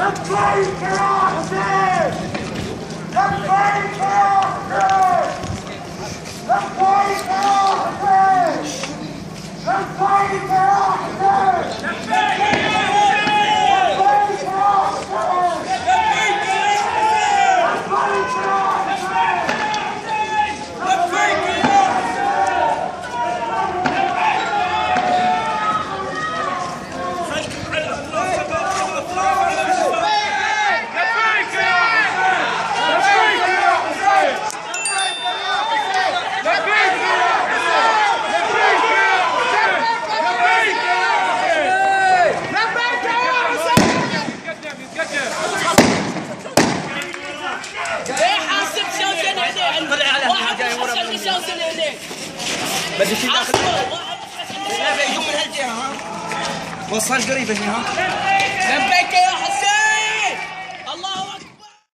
Let's for karate! Let's play karate! Let's! بدي شيء داخل لا بيجوا من هالجهه ها وصل قريبه هنا لبيك يا